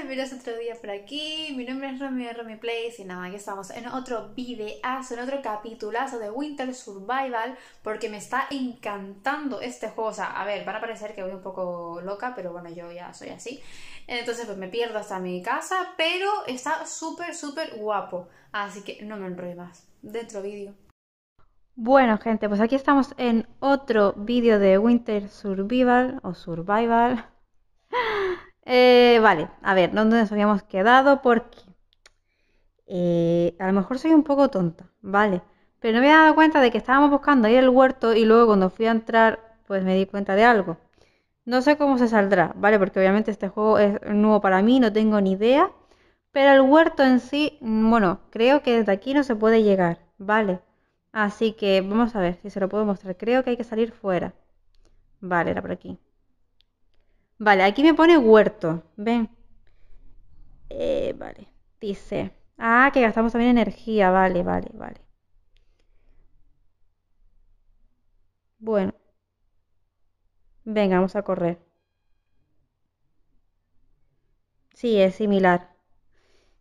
bienvenidos otro día por aquí. Mi nombre es Romy de Place y nada, aquí estamos en otro videazo, en otro capitulazo de Winter Survival porque me está encantando este juego. O sea, a ver, van a parecer que voy un poco loca, pero bueno, yo ya soy así. Entonces pues me pierdo hasta mi casa, pero está súper, súper guapo. Así que no me enrollo más. Dentro vídeo. Bueno, gente, pues aquí estamos en otro vídeo de Winter Survival o Survival. Eh, vale, a ver, ¿dónde nos habíamos quedado? Porque eh, a lo mejor soy un poco tonta, ¿vale? Pero no me he dado cuenta de que estábamos buscando ahí el huerto y luego cuando fui a entrar, pues me di cuenta de algo. No sé cómo se saldrá, ¿vale? Porque obviamente este juego es nuevo para mí, no tengo ni idea. Pero el huerto en sí, bueno, creo que desde aquí no se puede llegar, ¿vale? Así que vamos a ver si se lo puedo mostrar. Creo que hay que salir fuera. Vale, era por aquí. Vale, aquí me pone huerto. Ven. Eh, vale. Dice. Ah, que gastamos también energía. Vale, vale, vale. Bueno. Venga, vamos a correr. Sí, es similar.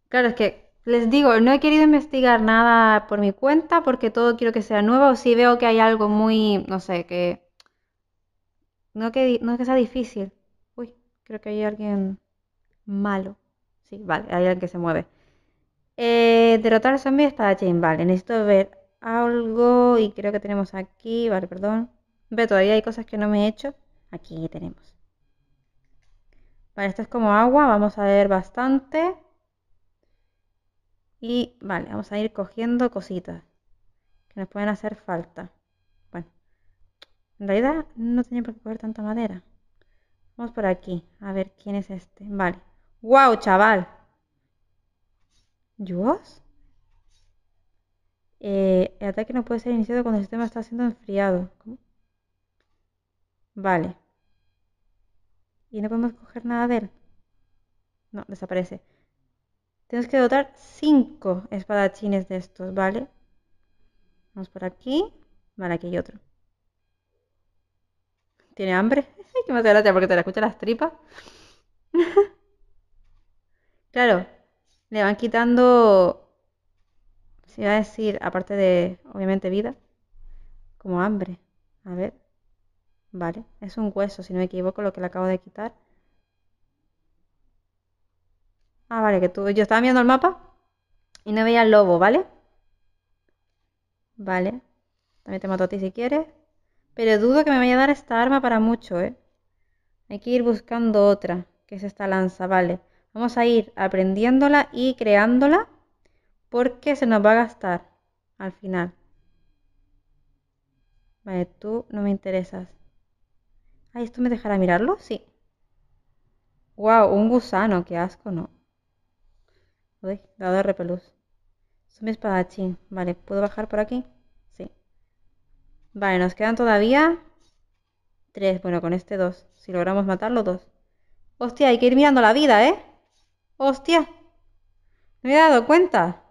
Claro, es que les digo, no he querido investigar nada por mi cuenta porque todo quiero que sea nuevo. O si veo que hay algo muy, no sé, que no que, no que sea difícil. Creo que hay alguien malo. Sí, vale, hay alguien que se mueve. Eh, derrotar al zombie espadachín. Vale, necesito ver algo y creo que tenemos aquí. Vale, perdón. Ve, todavía hay cosas que no me he hecho. Aquí tenemos. Vale, esto es como agua. Vamos a ver bastante. Y vale, vamos a ir cogiendo cositas que nos pueden hacer falta. Bueno, en realidad no tenía por qué coger tanta madera. Vamos por aquí. A ver quién es este. Vale. ¡Wow, chaval! ¿Yuos? Eh, el ataque no puede ser iniciado cuando el sistema está siendo enfriado. Vale. ¿Y no podemos coger nada de él? No, desaparece. Tenemos que dotar cinco espadachines de estos, ¿vale? Vamos por aquí. Vale, aquí hay otro. ¿Tiene hambre? Que me hace gracia porque te la escucha las tripas. claro, le van quitando, se va a decir, aparte de, obviamente, vida, como hambre. A ver. Vale, es un hueso, si no me equivoco, lo que le acabo de quitar. Ah, vale, que tú, yo estaba viendo el mapa y no veía el lobo, ¿vale? Vale. También te mato a ti si quieres. Pero dudo que me vaya a dar esta arma para mucho, ¿eh? Hay que ir buscando otra, que es esta lanza, vale. Vamos a ir aprendiéndola y creándola porque se nos va a gastar al final. Vale, tú no me interesas. Ay, ¿esto me dejará mirarlo? Sí. Wow, un gusano, qué asco, ¿no? Uy, dado de repelús. Es mi espadachín. Vale, ¿puedo bajar por aquí? Sí. Vale, nos quedan todavía Tres, bueno, con este dos. Si logramos matarlo, dos. Hostia, hay que ir mirando la vida, ¿eh? Hostia. No me he dado cuenta.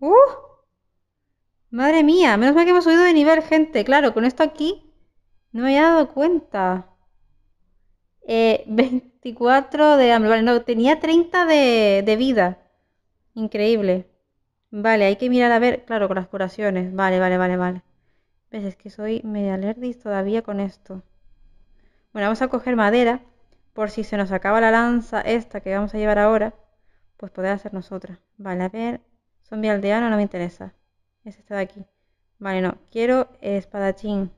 ¡Uh! Madre mía, menos mal que hemos subido de nivel, gente. Claro, con esto aquí no me había dado cuenta. Eh, 24 de hambre. Vale, no, tenía 30 de, de vida. Increíble. Vale, hay que mirar a ver, claro, con las curaciones. Vale, vale, vale, vale. ¿Ves? Es que soy media alertis todavía con esto. Bueno, vamos a coger madera. Por si se nos acaba la lanza esta que vamos a llevar ahora, pues poder hacer nosotras. Vale, a ver. Zombie aldeano no me interesa. Es este de aquí. Vale, no. Quiero espadachín.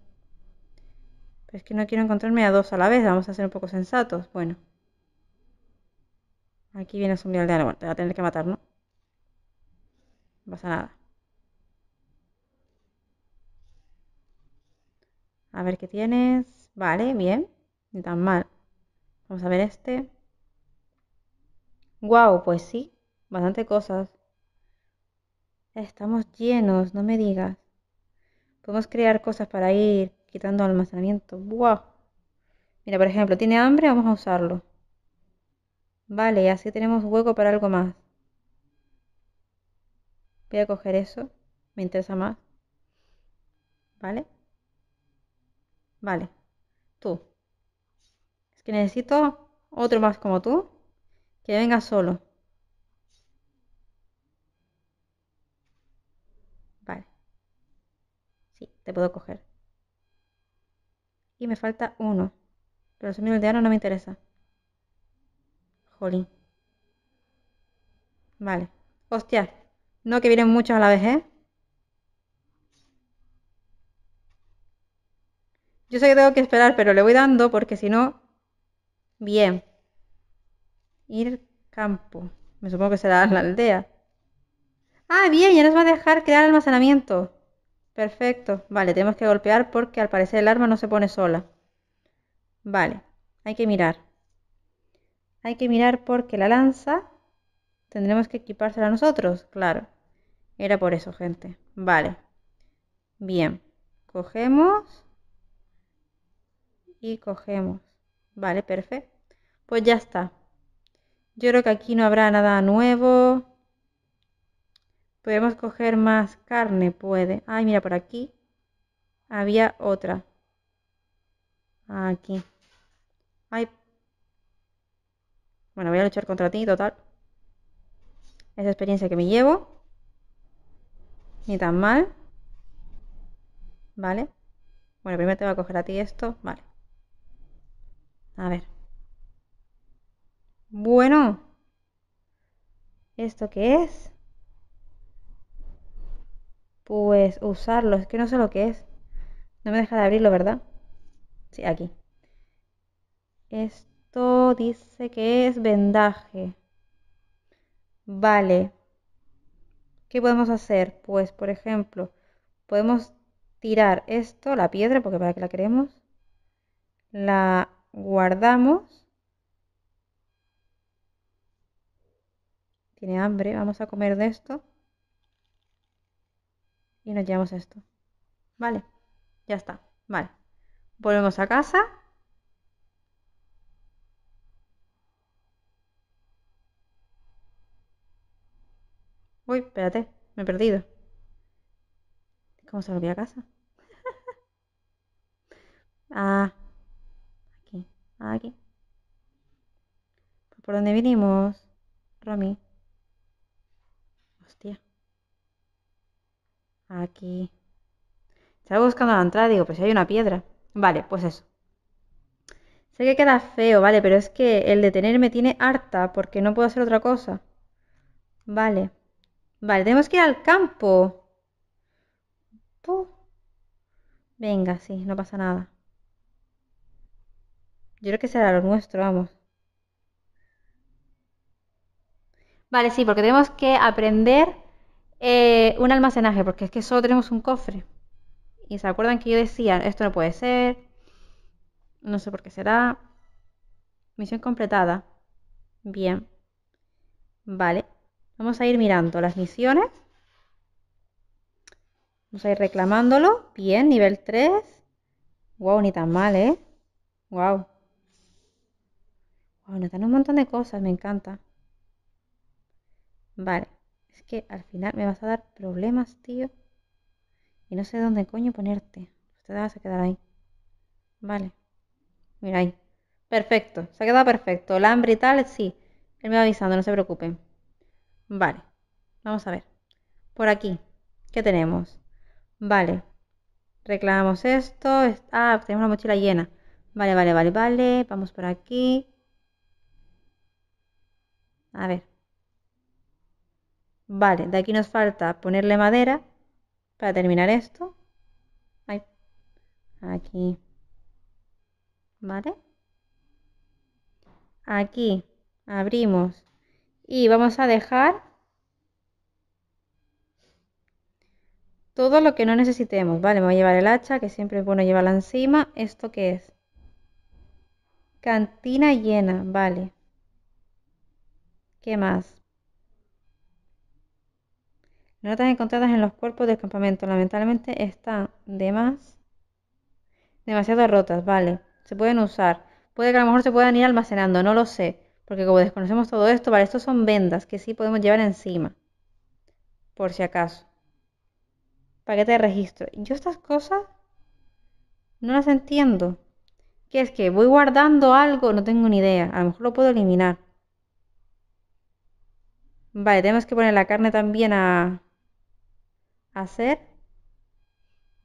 Pero es que no quiero encontrarme a dos a la vez. Vamos a ser un poco sensatos. Bueno. Aquí viene zombie aldeano. Bueno, te va a tener que matar, ¿no? No pasa nada. A ver qué tienes. Vale, bien. Ni tan mal. Vamos a ver este. Wow, pues sí. Bastante cosas. Estamos llenos, no me digas. Podemos crear cosas para ir quitando almacenamiento. Wow. Mira, por ejemplo, tiene hambre, vamos a usarlo. Vale, así tenemos hueco para algo más. Voy a coger eso. Me interesa más. ¿Vale? Vale. Tú. Es que necesito otro más como tú. Que venga solo. Vale. Sí, te puedo coger. Y me falta uno. Pero el sonido aldeano no me interesa. Jolín. Vale. Hostia. No que vienen muchos a la vez, ¿eh? Yo sé que tengo que esperar, pero le voy dando porque si no... Bien. Ir campo. Me supongo que será la aldea. Ah, bien, ya nos va a dejar crear almacenamiento. Perfecto. Vale, tenemos que golpear porque al parecer el arma no se pone sola. Vale, hay que mirar. Hay que mirar porque la lanza tendremos que equipársela nosotros. Claro. Era por eso, gente. Vale. Bien. Cogemos. Y cogemos. Vale, perfecto. Pues ya está. Yo creo que aquí no habrá nada nuevo. Podemos coger más carne, puede. Ay, mira, por aquí había otra. Aquí. Ay. Bueno, voy a luchar contra ti, total. Esa experiencia que me llevo. Ni tan mal. Vale. Bueno, primero te voy a coger a ti esto. Vale. A ver. Bueno. ¿Esto qué es? Pues usarlo. Es que no sé lo que es. No me deja de abrirlo, ¿verdad? Sí, aquí. Esto dice que es vendaje. Vale. ¿Qué podemos hacer? Pues, por ejemplo, podemos tirar esto, la piedra, porque para qué la queremos. La guardamos. Tiene hambre, vamos a comer de esto. Y nos llevamos esto. Vale, ya está. Vale. Volvemos a casa. Uy, espérate, me he perdido. ¿Cómo se volvió a casa? ah, aquí, aquí. ¿Por dónde vinimos, Romy? Hostia. Aquí. Estaba buscando la entrada, digo, pues si hay una piedra. Vale, pues eso. Sé que queda feo, vale, pero es que el detenerme tiene harta porque no puedo hacer otra cosa. Vale. Vale, tenemos que ir al campo. Venga, sí, no pasa nada. Yo creo que será lo nuestro, vamos. Vale, sí, porque tenemos que aprender eh, un almacenaje, porque es que solo tenemos un cofre. Y se acuerdan que yo decía, esto no puede ser. No sé por qué será. Misión completada. Bien. Vale. Vamos a ir mirando las misiones. Vamos a ir reclamándolo. Bien, nivel 3. Wow, ni tan mal, ¿eh? Wow. Wow, dan un montón de cosas, me encanta. Vale. Es que al final me vas a dar problemas, tío. Y no sé dónde coño ponerte. Usted vas a quedar ahí. Vale. Mira ahí. Perfecto. Se ha quedado perfecto. El hambre y tal, sí. Él me va avisando, no se preocupen. Vale. Vamos a ver. Por aquí. ¿Qué tenemos? Vale. Reclamamos esto. Ah, tenemos la mochila llena. Vale, vale, vale, vale. Vamos por aquí. A ver. Vale, de aquí nos falta ponerle madera para terminar esto. Ahí. Aquí. ¿Vale? Aquí abrimos y vamos a dejar todo lo que no necesitemos, ¿vale? Me voy a llevar el hacha, que siempre es bueno llevarla encima. ¿Esto qué es? Cantina llena, vale. ¿Qué más? Notas encontradas en los cuerpos del campamento. Lamentablemente están de más. Demasiado rotas, vale. Se pueden usar. Puede que a lo mejor se puedan ir almacenando, no lo sé. Porque como desconocemos todo esto, vale, estos son vendas que sí podemos llevar encima. Por si acaso paquete de registro. Yo estas cosas no las entiendo. ¿Qué es que voy guardando algo? No tengo ni idea. A lo mejor lo puedo eliminar. Vale, tenemos que poner la carne también a, hacer.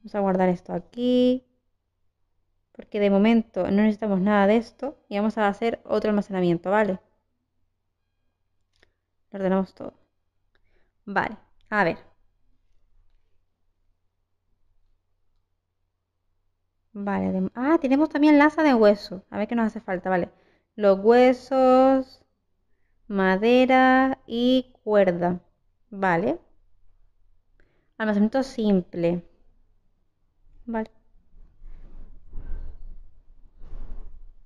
Vamos a guardar esto aquí. Porque de momento no necesitamos nada de esto. Y vamos a hacer otro almacenamiento, ¿vale? Lo ordenamos todo. Vale, a ver. Vale, ah, tenemos también laza de hueso. A ver qué nos hace falta, vale. Los huesos, madera y cuerda. Vale. Almacenamiento simple. Vale.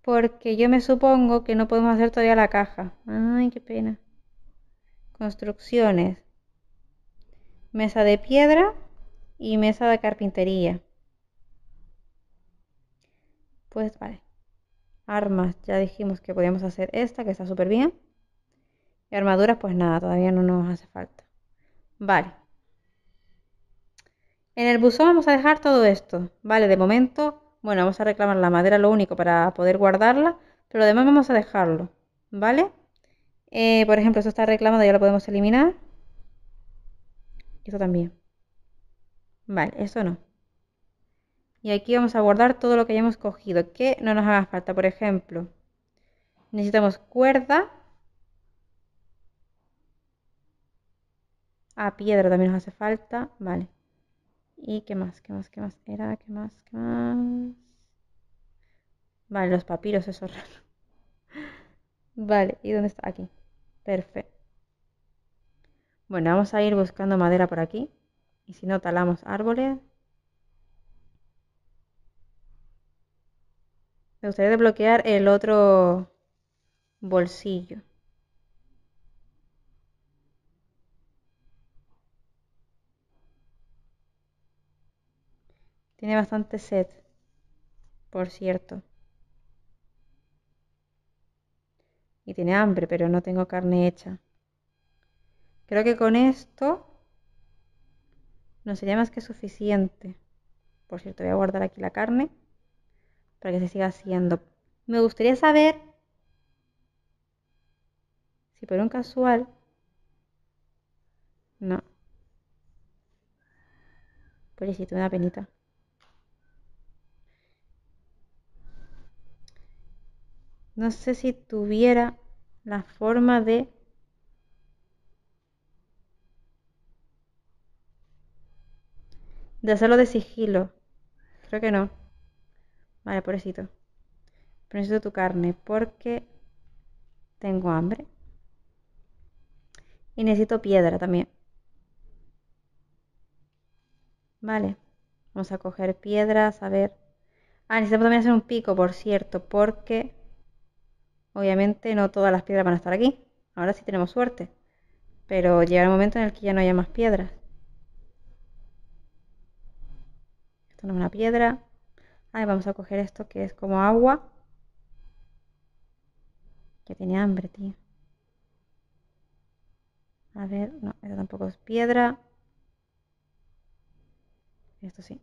Porque yo me supongo que no podemos hacer todavía la caja. Ay, qué pena. Construcciones. Mesa de piedra y mesa de carpintería. Pues vale. Armas, ya dijimos que podíamos hacer esta, que está súper bien. Y armaduras, pues nada, todavía no nos hace falta. Vale. En el buzón vamos a dejar todo esto. Vale, de momento, bueno, vamos a reclamar la madera lo único para poder guardarla, pero además vamos a dejarlo. ¿Vale? Eh, por ejemplo, esto está reclamado, ya lo podemos eliminar. Esto también. Vale, eso no. Y aquí vamos a guardar todo lo que hayamos cogido, que no nos haga falta. Por ejemplo, necesitamos cuerda. Ah, piedra también nos hace falta. Vale. ¿Y qué más? ¿Qué más? ¿Qué más? Era, ¿qué más? ¿Qué más? Vale, los papiros, eso raro. Vale, ¿y dónde está? Aquí. Perfecto. Bueno, vamos a ir buscando madera por aquí. Y si no, talamos árboles. Me gustaría desbloquear el otro bolsillo. Tiene bastante sed, por cierto. Y tiene hambre, pero no tengo carne hecha. Creo que con esto no sería más que suficiente. Por cierto, voy a guardar aquí la carne para que se siga haciendo. Me gustaría saber si por un casual... No. Pobrecito, me da penita. No sé si tuviera la forma de... De hacerlo de sigilo. Creo que no. Vale, pobrecito. Pero necesito tu carne porque tengo hambre. Y necesito piedra también. Vale. Vamos a coger piedras, a ver. Ah, necesitamos también hacer un pico, por cierto, porque Obviamente no todas las piedras van a estar aquí. Ahora sí tenemos suerte. Pero llega el momento en el que ya no haya más piedras. Esto no es una piedra. Ahí vamos a coger esto que es como agua. Que tiene hambre, tío. A ver, no, esto tampoco es piedra. Esto sí.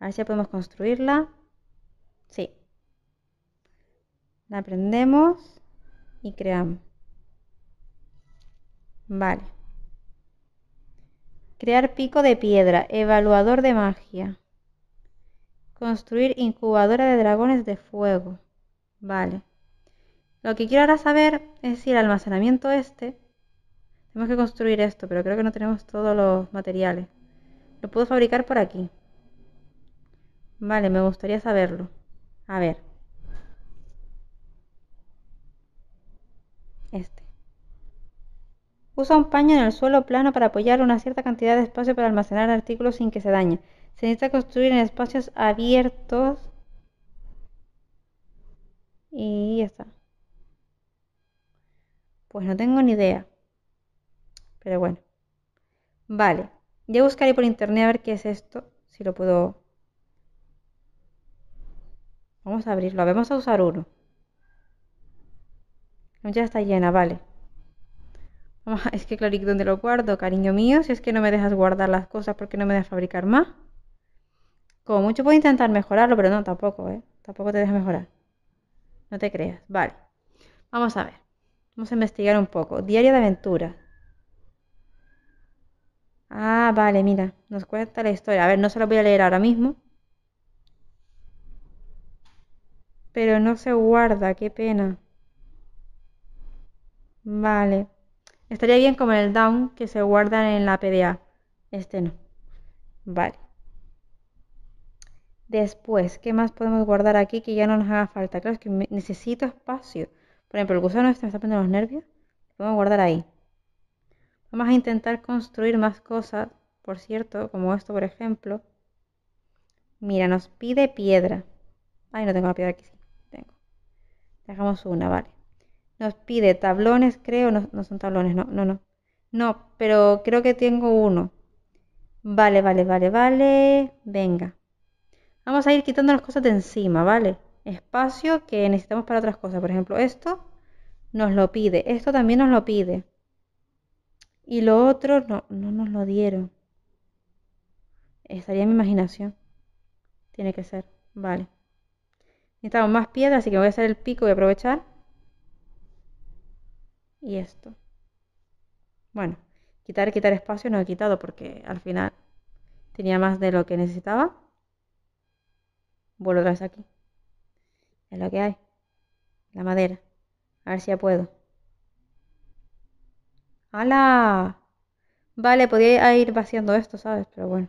A ver si ya podemos construirla. Sí, la prendemos y creamos. Vale. Crear pico de piedra. Evaluador de magia. Construir incubadora de dragones de fuego. Vale. Lo que quiero ahora saber es si el almacenamiento este... Tenemos que construir esto, pero creo que no tenemos todos los materiales. Lo puedo fabricar por aquí. Vale, me gustaría saberlo. A ver. Este. Usa un paño en el suelo plano para apoyar una cierta cantidad de espacio para almacenar artículos sin que se dañe. Se necesita construir en espacios abiertos. Y ya está. Pues no tengo ni idea. Pero bueno. Vale. Ya buscaré por internet a ver qué es esto. Si lo puedo... Vamos a abrirlo. Vamos a usar uno. Ya está llena, vale. Es que claro, ¿dónde lo guardo, cariño mío? Si es que no me dejas guardar las cosas porque no me dejas fabricar más. Como mucho puedo intentar mejorarlo, pero no, tampoco, ¿eh? Tampoco te deja mejorar. No te creas. Vale. Vamos a ver. Vamos a investigar un poco. Diario de aventura. Ah, vale, mira. Nos cuenta la historia. A ver, no se lo voy a leer ahora mismo. Pero no se guarda, qué pena. Vale. Estaría bien como el down que se guardan en la PDA. Este no. Vale. Después, ¿qué más podemos guardar aquí que ya no nos haga falta? Claro, es que necesito espacio. Por ejemplo, el gusano este me está poniendo los nervios. Lo podemos guardar ahí. Vamos a intentar construir más cosas, por cierto, como esto, por ejemplo. Mira, nos pide piedra. Ay, no tengo la piedra aquí, sí. Tengo. Dejamos una, vale. Nos pide tablones, creo. No, son tablones, no, no, no. No, pero creo que tengo uno. Vale, vale, vale, vale. Venga. Vamos a ir quitando las cosas de encima, ¿vale? Espacio que necesitamos para otras cosas. Por ejemplo, esto nos lo pide. Esto también nos lo pide. Y lo otro no, no nos lo dieron. Estaría en mi imaginación. Tiene que ser. Vale. Necesitamos más piedras, así que voy a hacer el pico, a aprovechar. Y esto. Bueno, quitar, quitar espacio no he quitado porque al final tenía más de lo que necesitaba. Vuelvo otra vez aquí. Es lo que hay. La madera. A ver si ya puedo. ¡Hala! Vale, podía ir vaciando esto, ¿sabes? Pero bueno.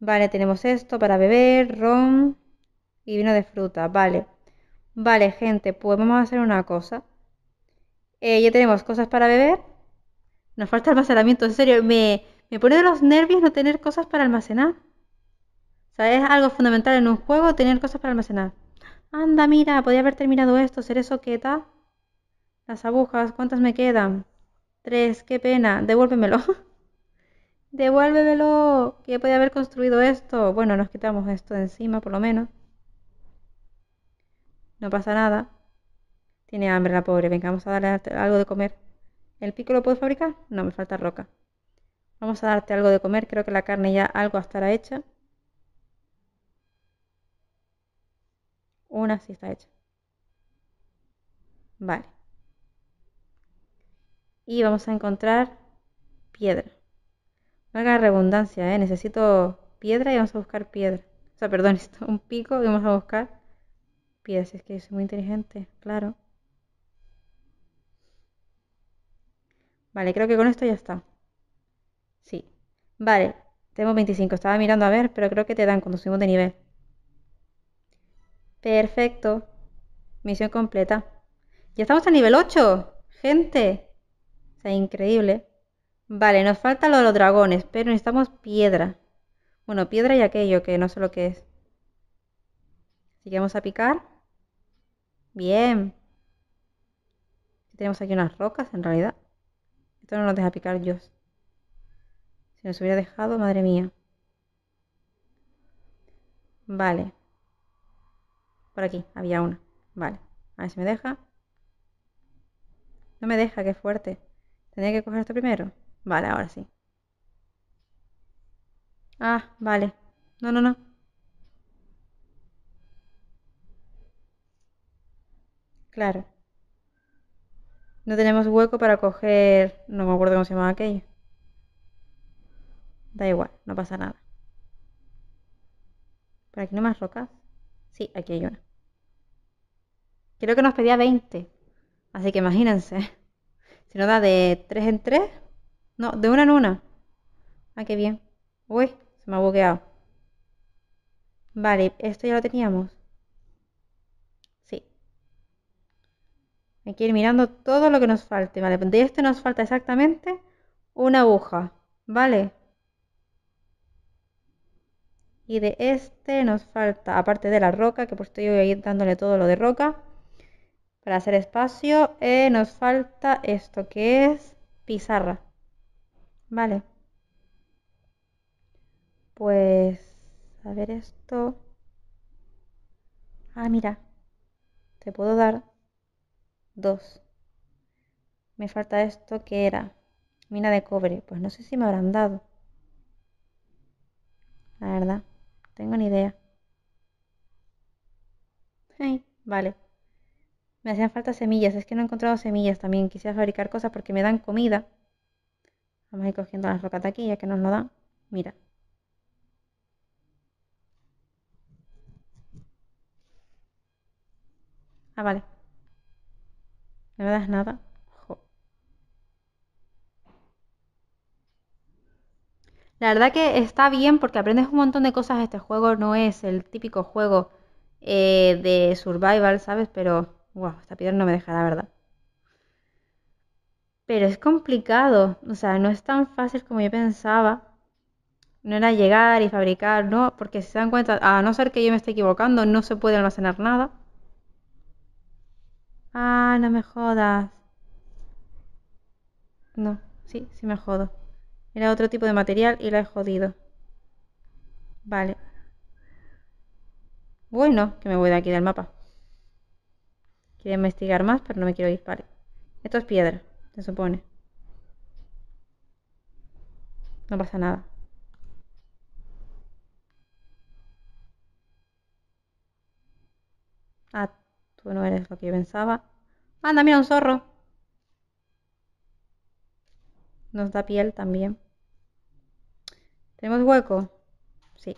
Vale, tenemos esto para beber, ron y vino de fruta. Vale. Vale, gente, pues vamos a hacer una cosa. Eh, ya tenemos cosas para beber. Nos falta almacenamiento. En serio, me, me pone de los nervios no tener cosas para almacenar. O sea, es algo fundamental en un juego tener cosas para almacenar. Anda, mira, podría haber terminado esto. ¿Seré soqueta? Las agujas, ¿cuántas me quedan? Tres, qué pena. Devuélvemelo. Devuélvemelo. Que podía haber construido esto. Bueno, nos quitamos esto de encima, por lo menos. No pasa nada. Tiene hambre la pobre. Venga, vamos a darle algo de comer. ¿El pico lo puedo fabricar? No, me falta roca. Vamos a darte algo de comer. Creo que la carne ya algo estará hecha. Una sí está hecha. Vale. Y vamos a encontrar piedra. No haga redundancia, ¿eh? Necesito piedra y vamos a buscar piedra. O sea, perdón, esto, un pico y vamos a buscar piedra. es que soy muy inteligente, claro. Vale, creo que con esto ya está. Sí. Vale, tengo 25. Estaba mirando a ver, pero creo que te dan cuando subimos de nivel. Perfecto. Misión completa. Ya estamos a nivel 8. Gente. O sea, increíble. Vale, nos falta lo de los dragones, pero necesitamos piedra. Bueno, piedra y aquello, que no sé lo que es. Así que vamos a picar. Bien. Tenemos aquí unas rocas, en realidad. Esto no nos deja picar yo. Si nos hubiera dejado, madre mía. Vale. Por aquí, había una. Vale. A ver si me deja. No me deja, qué fuerte. ¿Tendría que coger esto primero? Vale, ahora sí. Ah, vale. No, no, no. Claro. No tenemos hueco para coger... No me acuerdo cómo se llamaba aquello. Da igual, no pasa nada. ¿Por aquí no más rocas? Sí, aquí hay una. Creo que nos pedía 20. Así que imagínense. Si nos da de 3 en 3. No, de una en una. Ah, qué bien. Uy, se me ha bugueado. Vale, esto ya lo teníamos. Sí. Hay que ir mirando todo lo que nos falte. Vale, de este nos falta exactamente una aguja. Vale. Y de este nos falta, aparte de la roca, que pues estoy ahí dándole todo lo de roca. Para hacer espacio eh, nos falta esto que es pizarra. Vale. Pues, a ver esto. Ah, mira. Te puedo dar dos. Me falta esto que era mina de cobre. Pues no sé si me habrán dado. La verdad, tengo ni idea. Ay, vale. Me hacían falta semillas. Es que no he encontrado semillas también. Quisiera fabricar cosas porque me dan comida. Vamos a ir cogiendo las rocas de aquí ya que nos lo dan. Mira. Ah, vale. No me das nada. La verdad que está bien porque aprendes un montón de cosas. Este juego no es el típico juego eh, de survival, ¿sabes? Pero, wow, esta piedra no me deja, la verdad. Pero es complicado, o sea, no es tan fácil como yo pensaba. No era llegar y fabricar, no, porque si se dan cuenta, a no ser que yo me esté equivocando, no se puede almacenar nada. Ah, no me jodas. No, sí, sí me jodo. Era otro tipo de material y la he jodido. Vale. Bueno, que me voy de aquí del mapa. Quiero investigar más, pero no me quiero ir. Vale. Esto es piedra, se supone. No pasa nada. Ah, tú no eres lo que yo pensaba. Anda, mira un zorro. Nos da piel también. ¿Tenemos hueco? Sí.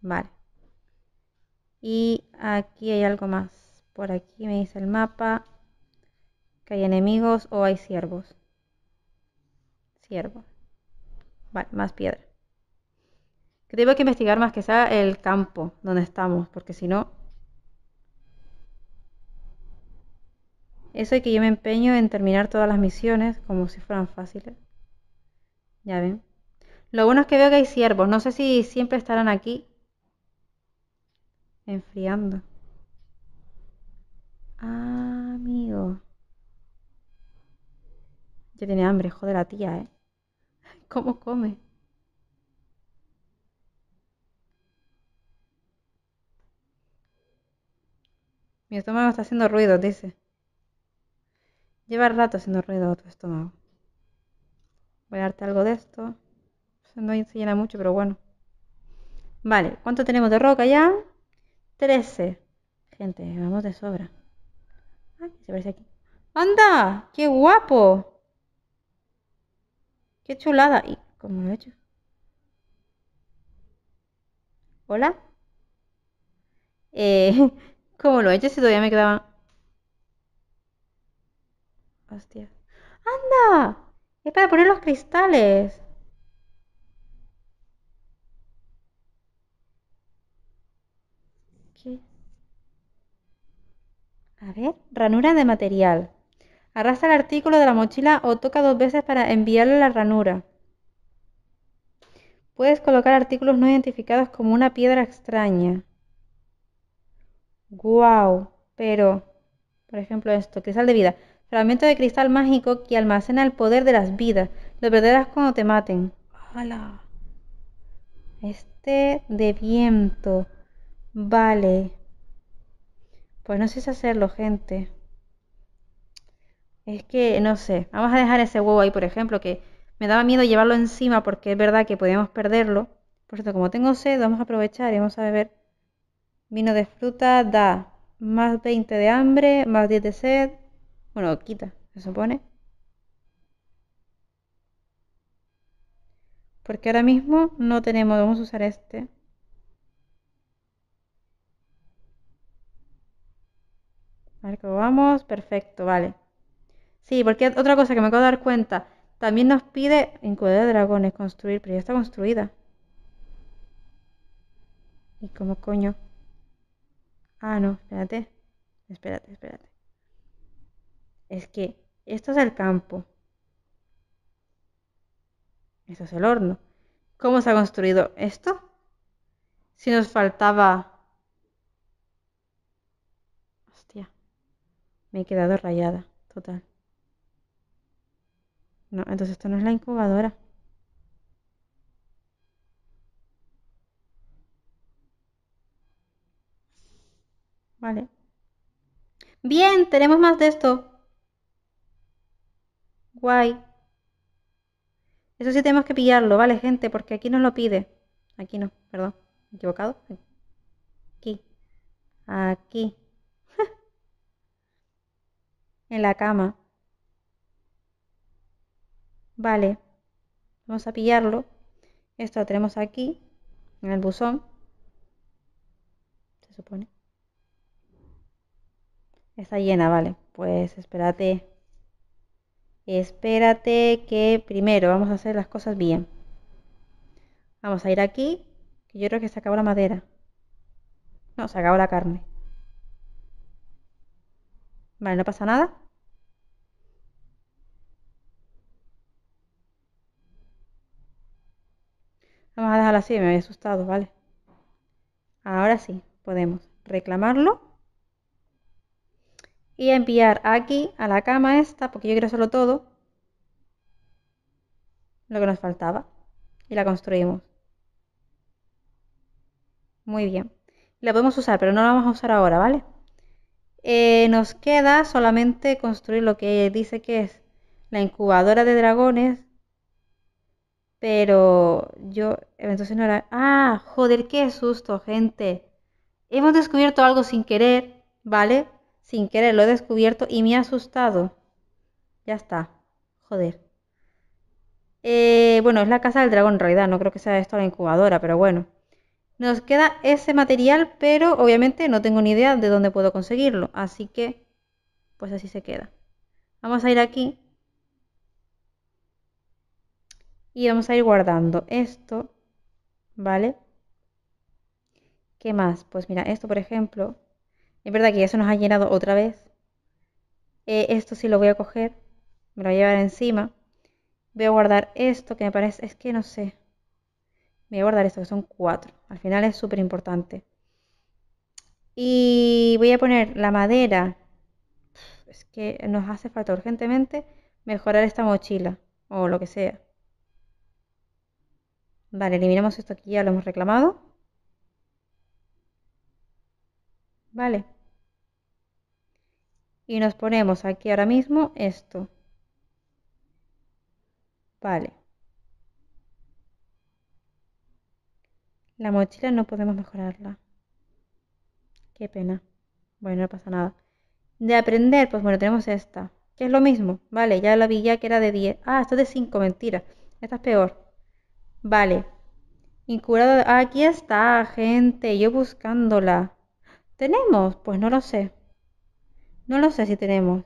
Vale. Y aquí hay algo más. Por aquí me dice el mapa que hay enemigos o hay ciervos. Ciervo. Vale, más piedra. Que tengo que investigar más que sea el campo donde estamos, porque si no... Eso es que yo me empeño en terminar todas las misiones como si fueran fáciles. Ya ven. Lo bueno es que veo que hay ciervos. No sé si siempre estarán aquí. Enfriando. Ah, amigo. Ya tiene hambre, joder la tía, ¿eh? ¿Cómo come? Mi estómago está haciendo ruido, dice. Lleva rato haciendo ruido tu estómago. Voy a darte algo de esto. No se llena mucho, pero bueno. Vale, ¿cuánto tenemos de roca ya? 13. Gente, vamos de sobra. Ay, se parece aquí. ¡Anda! ¡Qué guapo! ¡Qué chulada! ¿Y cómo lo he hecho? ¿Hola? Eh, ¿Cómo lo he hecho si todavía me quedaban... Hostia. ¡Anda! Es para poner los cristales. ¿Qué? A ver, ranura de material. Arrastra el artículo de la mochila o toca dos veces para enviarle la ranura. Puedes colocar artículos no identificados como una piedra extraña. Wow, pero, por ejemplo esto, cristal de vida. Fragmento de cristal mágico que almacena el poder de las vidas. Lo perderás cuando te maten. ¡Hala! Este de viento. Vale. Pues no sé si hacerlo, gente. Es que, no sé. Vamos a dejar ese huevo ahí, por ejemplo, que me daba miedo llevarlo encima porque es verdad que podíamos perderlo. Por cierto, como tengo sed, vamos a aprovechar y vamos a beber. Vino de fruta da más 20 de hambre, más 10 de sed. Bueno, quita, se supone. Porque ahora mismo no tenemos, vamos a usar este. A ver cómo vamos, perfecto, vale. Sí, porque otra cosa que me acabo de dar cuenta, también nos pide cuidado de dragones construir, pero ya está construida. ¿Y cómo coño? Ah, no, espérate. Espérate, espérate. Es que esto es el campo. Esto es el horno. ¿Cómo se ha construido esto? Si nos faltaba... Hostia. Me he quedado rayada. Total. No, entonces esto no es la incubadora. Vale. Bien, tenemos más de esto. Guay. Eso sí tenemos que pillarlo, ¿vale, gente? Porque aquí nos lo pide. Aquí no, perdón. ¿Me he equivocado? Aquí. Aquí. en la cama. Vale. Vamos a pillarlo. Esto lo tenemos aquí, en el buzón. Se supone. Está llena, vale. Pues espérate. Espérate que primero vamos a hacer las cosas bien. Vamos a ir aquí, que yo creo que se acabó la madera. No, se acabó la carne. Vale, no pasa nada. Vamos a dejarlo así, me había asustado, ¿vale? Ahora sí, podemos reclamarlo y enviar aquí a la cama esta, porque yo quiero hacerlo todo, lo que nos faltaba. Y la construimos. Muy bien. La podemos usar, pero no la vamos a usar ahora, ¿vale? Eh, nos queda solamente construir lo que dice que es la incubadora de dragones. Pero yo, entonces no. Ah, joder, qué susto, gente. Hemos descubierto algo sin querer, ¿vale? Sin querer lo he descubierto y me ha asustado. Ya está. Joder. Eh, bueno, es la casa del dragón en realidad, no creo que sea esto la incubadora, pero bueno. Nos queda ese material, pero obviamente no tengo ni idea de dónde puedo conseguirlo, así que pues así se queda. Vamos a ir aquí y vamos a ir guardando esto, ¿vale? ¿Qué más? Pues mira, esto por ejemplo, es verdad que ya se nos ha llenado otra vez. Eh, esto sí lo voy a coger, me lo voy a llevar encima. Voy a guardar esto que me parece, es que no sé. Voy a guardar esto que son cuatro. Al final es súper importante. Y voy a poner la madera. Es que nos hace falta urgentemente mejorar esta mochila o lo que sea. Vale, eliminamos esto aquí, ya lo hemos reclamado. Vale. Y nos ponemos aquí ahora mismo esto. Vale. La mochila no podemos mejorarla. Qué pena. Bueno, no pasa nada. De aprender, pues bueno, tenemos esta. Que es lo mismo. Vale, ya la vi ya que era de 10. Ah, esto es de 5, mentira. Esta es peor. Vale. Incurado. aquí está, gente. Yo buscándola. ¿Tenemos? Pues no lo sé. No lo sé si tenemos.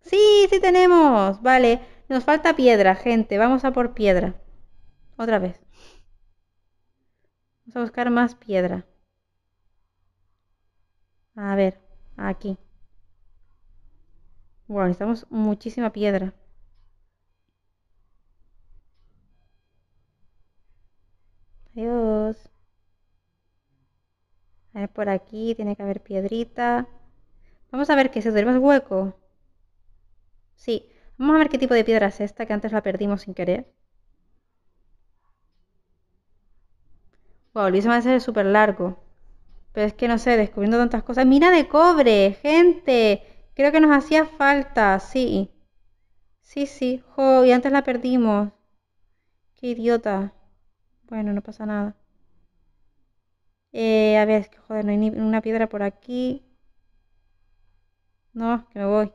Sí, sí tenemos. Vale. Nos falta piedra, gente. Vamos a por piedra. Otra vez. Vamos a buscar más piedra. A ver, aquí. Bueno, necesitamos muchísima piedra. Adiós. A ver, por aquí tiene que haber piedrita. Vamos a ver qué es ¿Tenemos hueco? Sí. Vamos a ver qué tipo de piedra es esta, que antes la perdimos sin querer. Wow, el vídeo va ser súper largo. Pero es que no sé, descubriendo tantas cosas. ¡Mira de cobre! ¡Gente! Creo que nos hacía falta, sí. Sí, sí. Jo, y antes la perdimos. Qué idiota. Bueno, no pasa nada. Eh, a ver, es que joder, no hay ni una piedra por aquí. No, que me voy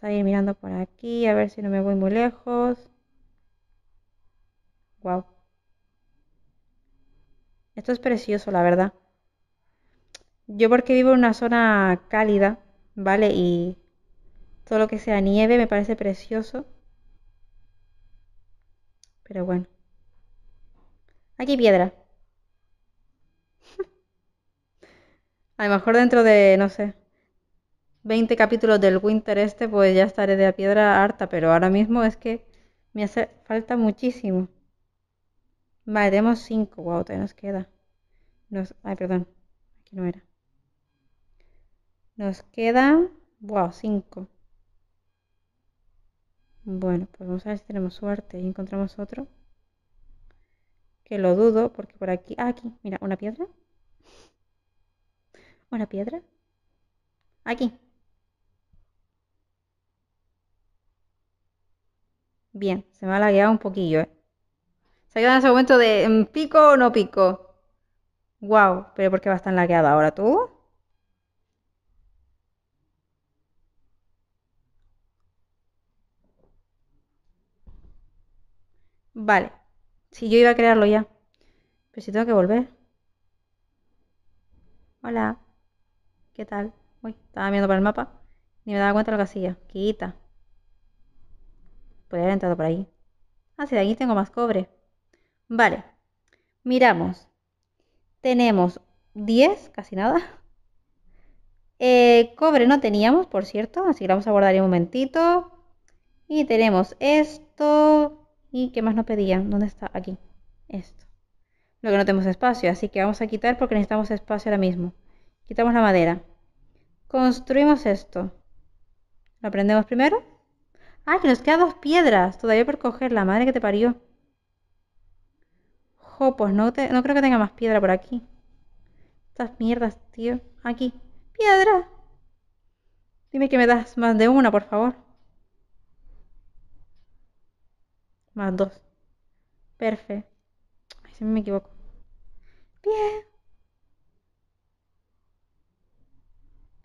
a ir mirando por aquí, a ver si no me voy muy lejos. Wow. Esto es precioso, la verdad. Yo porque vivo en una zona cálida, ¿vale? Y todo lo que sea nieve me parece precioso. Pero bueno. Aquí piedra. A lo mejor dentro de, no sé, 20 capítulos del Winter este, pues ya estaré de piedra harta, pero ahora mismo es que me hace falta muchísimo. Vale, tenemos 5, wow, todavía nos queda. Nos, ay, perdón, aquí no era. Nos quedan, wow, 5. Bueno, pues vamos a ver si tenemos suerte y encontramos otro. Que lo dudo, porque por aquí, ah, aquí, mira, una piedra. Una piedra. Aquí. Bien, se me ha lagueado un poquillo, ¿eh? Se ha quedado en ese momento de pico o no pico. Wow, pero ¿por qué va a estar laqueado ahora tú? Vale. Si yo iba a crearlo ya. Pero si tengo que volver. Hola. ¿Qué tal? Uy, estaba viendo por el mapa. Ni me daba cuenta de lo que hacía. Quita. Podría haber entrado por ahí. Ah, sí, de aquí tengo más cobre. Vale. Miramos. Tenemos 10, casi nada. Eh, cobre no teníamos, por cierto, así que lo vamos a guardar un momentito. Y tenemos esto. ¿Y qué más nos pedían? ¿Dónde está? Aquí. Esto. Lo que no tenemos espacio, así que vamos a quitar porque necesitamos espacio ahora mismo. Quitamos la madera. Construimos esto. ¿Lo prendemos primero? ¡Ah, que nos quedan dos piedras! Todavía por coger, la madre que te parió. Jo, pues no, no creo que tenga más piedra por aquí. Estas mierdas, tío. Aquí. ¡Piedra! Dime que me das más de una, por favor. Más dos. Perfecto. Ay, si me equivoco. Bien.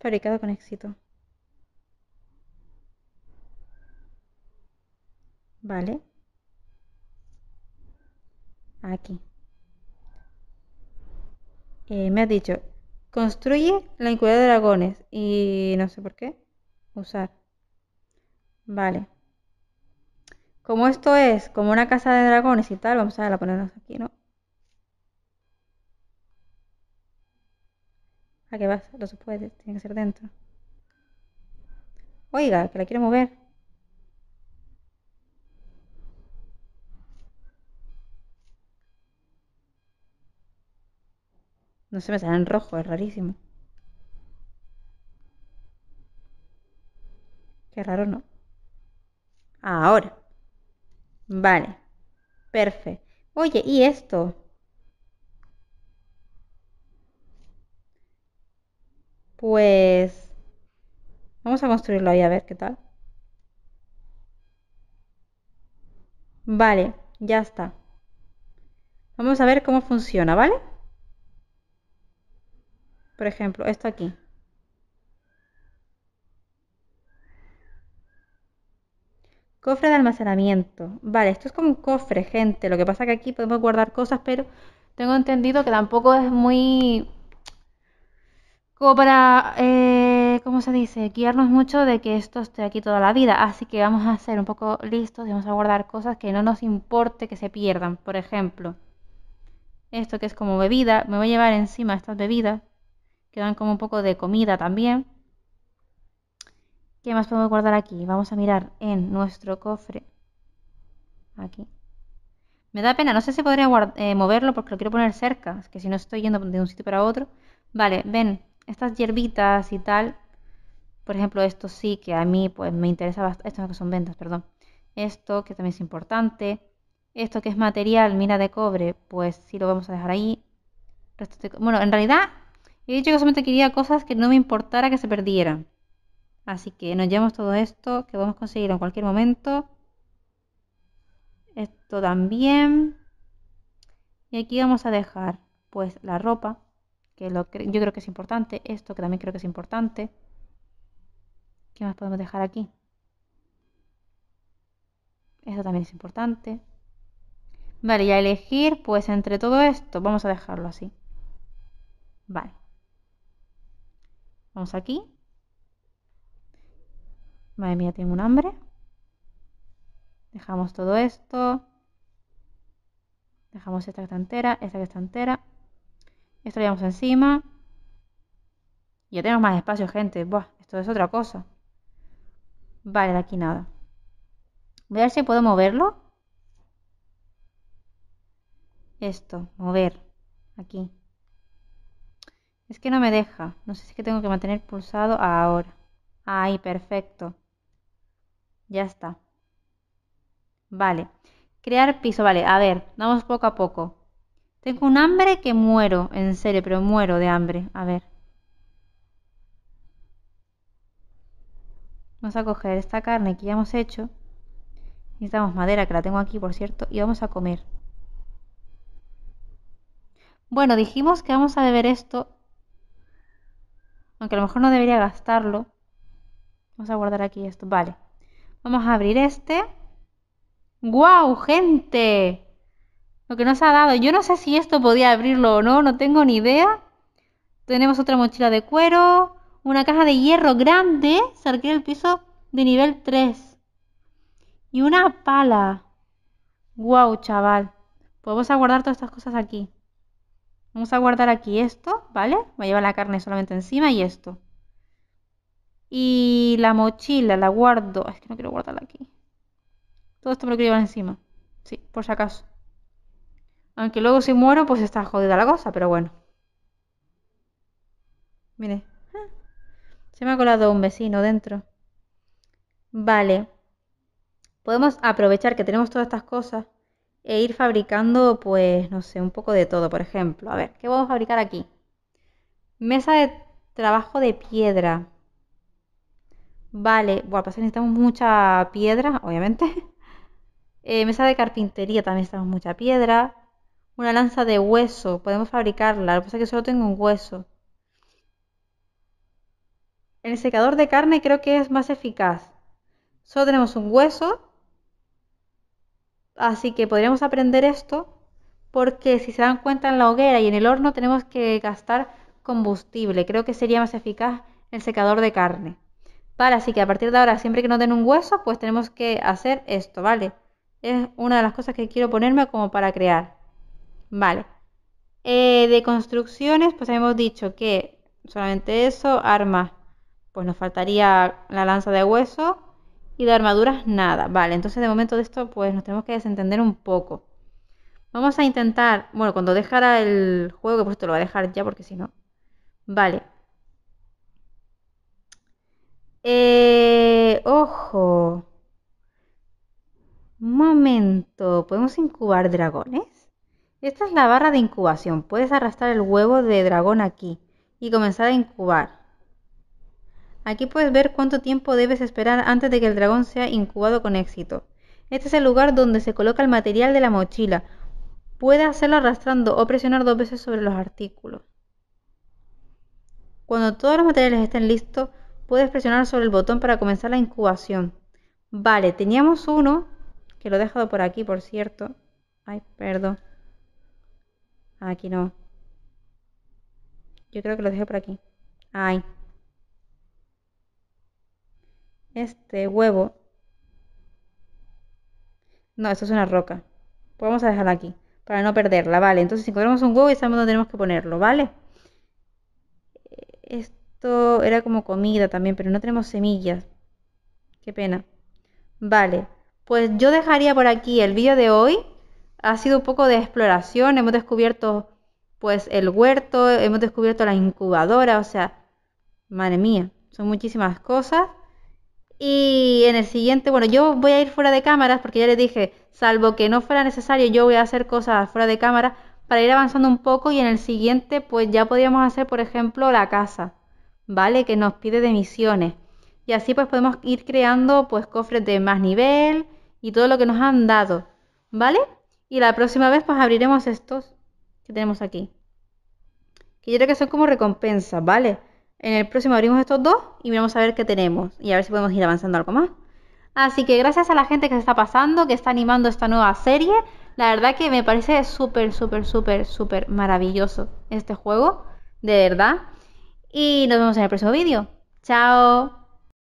Fabricado con éxito. Vale. Aquí. Eh, me ha dicho, construye la incubadora de dragones. Y no sé por qué. Usar. Vale. Como esto es como una casa de dragones y tal, vamos a, a ponernos aquí, ¿no? ¿A qué vas? No se puede, tiene que ser dentro. Oiga, que la quiero mover. No se me sale en rojo, es rarísimo. Qué raro, ¿no? Ahora. Vale. Perfecto. Oye, ¿y esto? Pues... Vamos a construirlo ahí a ver qué tal. Vale, ya está. Vamos a ver cómo funciona, ¿vale? Por ejemplo, esto aquí. Cofre de almacenamiento. Vale, esto es como un cofre, gente. Lo que pasa que aquí podemos guardar cosas, pero tengo entendido que tampoco es muy... Como para, eh, ¿cómo se dice? Guiarnos mucho de que esto esté aquí toda la vida. Así que vamos a ser un poco listos y vamos a guardar cosas que no nos importe que se pierdan. Por ejemplo, esto que es como bebida. Me voy a llevar encima estas bebidas. Que dan como un poco de comida también. ¿Qué más podemos guardar aquí? Vamos a mirar en nuestro cofre. Aquí. Me da pena, no sé si podría eh, moverlo porque lo quiero poner cerca. Es que si no estoy yendo de un sitio para otro. Vale, ven, estas hierbitas y tal. Por ejemplo, esto sí que a mí pues me interesa bastante. Esto no son ventas, perdón. Esto que también es importante. Esto que es material, mina de cobre, pues sí lo vamos a dejar ahí. Bueno, en realidad he dicho que solamente quería cosas que no me importara que se perdieran. Así que nos llevamos todo esto que podemos conseguir en cualquier momento. Esto también. Y aquí vamos a dejar pues la ropa, que lo yo creo que es importante. Esto que también creo que es importante. ¿Qué más podemos dejar aquí? Esto también es importante. Vale, y a elegir, pues entre todo esto, vamos a dejarlo así. Vale. Vamos aquí. Madre mía, tengo un hambre. Dejamos todo esto. Dejamos esta que está entera, esta que está entera. Esto lo llevamos encima. Ya tenemos más espacio, gente. Buah, esto es otra cosa. Vale, de aquí nada. Voy a ver si puedo moverlo. Esto, mover. Aquí. Es que no me deja. No sé si tengo que mantener pulsado ahora. Ahí, perfecto. Ya está. Vale. Crear piso. Vale, a ver, vamos poco a poco. Tengo un hambre que muero, en serio, pero muero de hambre. A ver. Vamos a coger esta carne que ya hemos hecho. Necesitamos madera, que la tengo aquí, por cierto, y vamos a comer. Bueno, dijimos que vamos a beber esto. Aunque a lo mejor no debería gastarlo. Vamos a guardar aquí esto. Vale. Vamos a abrir este. ¡Guau, gente! Lo que nos ha dado. Yo no sé si esto podía abrirlo o no. No tengo ni idea. Tenemos otra mochila de cuero. Una caja de hierro grande. Alquila el piso de nivel 3. Y una pala. ¡Guau, chaval! Pues vamos a guardar todas estas cosas aquí. Vamos a guardar aquí esto, ¿vale? Voy a llevar la carne solamente encima y esto. Y la mochila la guardo. Es que no quiero guardarla aquí. Todo esto me lo quiero llevar encima. Sí, por si acaso. Aunque luego si muero, pues está jodida la cosa, pero bueno. Mire. Se me ha colado un vecino dentro. Vale. Podemos aprovechar que tenemos todas estas cosas e ir fabricando, pues, no sé, un poco de todo. Por ejemplo, a ver, ¿qué vamos a fabricar aquí? Mesa de trabajo de piedra. Vale, bueno, pues necesitamos mucha piedra, obviamente. Eh, mesa de carpintería también necesitamos mucha piedra. Una lanza de hueso, podemos fabricarla. Lo que pasa es que solo tengo un hueso. El secador de carne creo que es más eficaz. Solo tenemos un hueso. Así que podríamos aprender esto porque si se dan cuenta en la hoguera y en el horno tenemos que gastar combustible. Creo que sería más eficaz el secador de carne. Vale, así que a partir de ahora, siempre que nos den un hueso, pues tenemos que hacer esto, ¿vale? Es una de las cosas que quiero ponerme como para crear. Vale. Eh, de construcciones, pues hemos dicho que solamente eso, armas, pues nos faltaría la lanza de hueso y de armaduras nada. Vale, entonces de momento de esto pues nos tenemos que desentender un poco. Vamos a intentar, bueno, cuando dejara el juego, que pues esto lo voy a dejar ya porque si no. Vale. Eh, ojo. Un momento, ¿podemos incubar dragones? Esta es la barra de incubación. Puedes arrastrar el huevo de dragón aquí y comenzar a incubar. Aquí puedes ver cuánto tiempo debes esperar antes de que el dragón sea incubado con éxito. Este es el lugar donde se coloca el material de la mochila. Puede hacerlo arrastrando o presionar dos veces sobre los artículos. Cuando todos los materiales estén listos, puedes presionar sobre el botón para comenzar la incubación. Vale, teníamos uno, que lo he dejado por aquí, por cierto. Ay, perdón. Aquí no. Yo creo que lo dejé por aquí. Ay. Este huevo. No, esto es una roca. Pues vamos a dejarla aquí. Para no perderla, vale. Entonces si encontramos un huevo ya sabemos dónde tenemos que ponerlo, ¿vale? Esto era como comida también, pero no tenemos semillas. Qué pena. Vale. Pues yo dejaría por aquí el vídeo de hoy. Ha sido un poco de exploración. Hemos descubierto pues el huerto, hemos descubierto la incubadora, o sea, madre mía, son muchísimas cosas. Y en el siguiente, bueno, yo voy a ir fuera de cámaras porque ya les dije, salvo que no fuera necesario, yo voy a hacer cosas fuera de cámara para ir avanzando un poco y en el siguiente pues ya podríamos hacer, por ejemplo, la casa, ¿vale? Que nos pide de misiones. Y así pues podemos ir creando pues cofres de más nivel y todo lo que nos han dado, ¿vale? Y la próxima vez pues abriremos estos que tenemos aquí. Que yo creo que son como recompensas, ¿vale? En el próximo abrimos estos dos y vamos a ver qué tenemos y a ver si podemos ir avanzando algo más. Así que gracias a la gente que se está pasando, que está animando esta nueva serie. La verdad que me parece súper, súper, súper, súper maravilloso este juego. De verdad. Y nos vemos en el próximo vídeo. Chao.